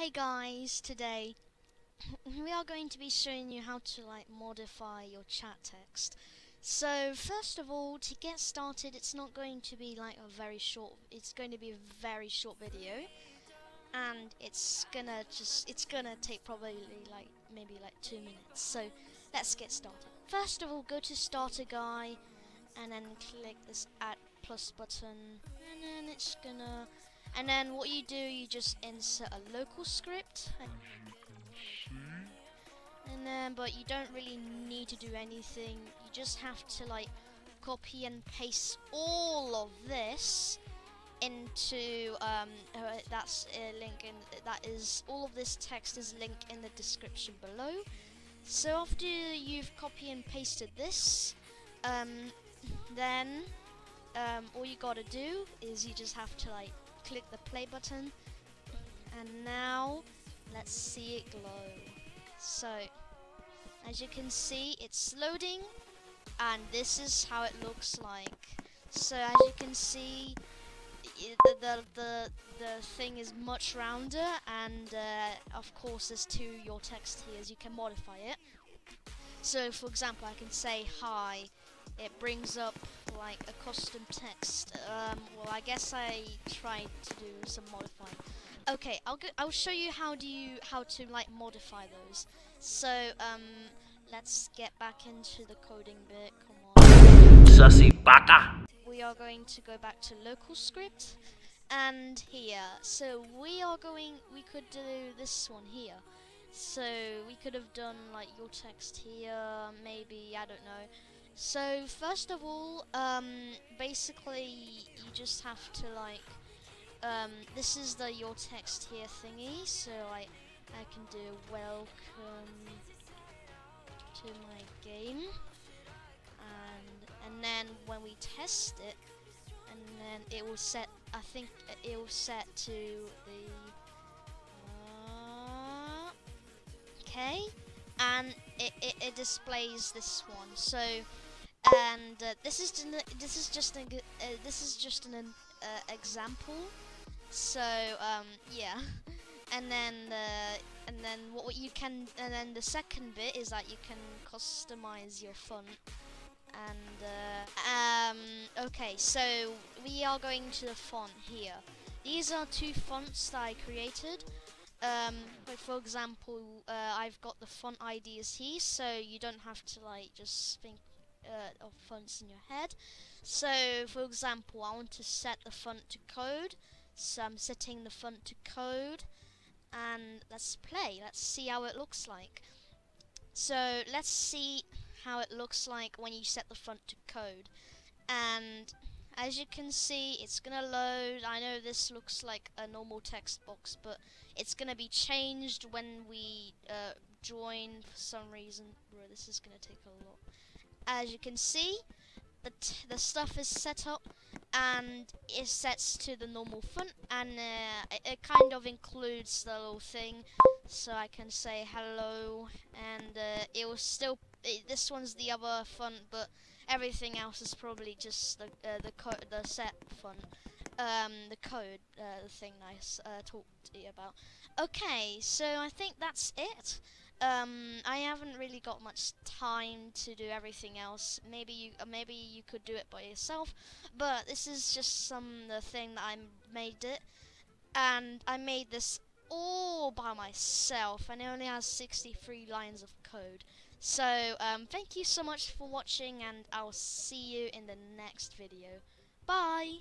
Hey guys, today we are going to be showing you how to like modify your chat text. So first of all, to get started, it's not going to be like a very short, it's going to be a very short video. And it's gonna just, it's gonna take probably like, maybe like two minutes. So let's get started. First of all, go to StarterGui and then click this add plus button and then it's gonna and then what you do, you just insert a local script. And then, but you don't really need to do anything. You just have to like copy and paste all of this into um, uh, that's a link in that is all of this text is linked in the description below. So after you've copy and pasted this, um, then um, all you gotta do is you just have to like click the play button. And now let's see it glow. So as you can see it's loading and this is how it looks like. So as you can see the the the, the thing is much rounder and uh, of course there's two your text here as you can modify it. So for example I can say hi it brings up like a custom text. Um, well, I guess I tried to do some modifying. Okay, I'll go, I'll show you how do you how to like modify those. So um, let's get back into the coding bit. Come on. Sussy baka. We are going to go back to local script and here. So we are going. We could do this one here. So we could have done like your text here, maybe I don't know. So first of all, um, basically you just have to like, um, this is the your text here thingy. So I, I can do welcome to my game, and and then when we test it, and then it will set. I think it will set to the. Uh, okay, and it, it, it displays this one. So and uh, this is this is just a uh, this is just an uh, example. So um, yeah, and then the and then what you can and then the second bit is that you can customize your font. And uh, um, okay, so we are going to the font here. These are two fonts that I created. Um, like for example, uh, I've got the font IDs here, so you don't have to like just think uh, of fonts in your head. So, for example, I want to set the font to code. So I'm setting the font to code. And let's play. Let's see how it looks like. So let's see how it looks like when you set the font to code. And as you can see, it's gonna load. I know this looks like a normal text box, but it's gonna be changed when we uh, join for some reason. Bro, this is gonna take a lot as you can see, the, the stuff is set up and it sets to the normal font and uh, it, it, kind of includes the little thing. So I can say hello and uh, it will still it, this one's the other font but everything else is probably just the uh, the the set font um, the code uh, the thing I uh, talked to you about. Okay so I think that's it um, I haven't really got much time to do everything else. Maybe you, uh, maybe you could do it by yourself, but this is just some the thing that I made it, and I made this all by myself, and it only has 63 lines of code. So, um, thank you so much for watching, and I'll see you in the next video. Bye!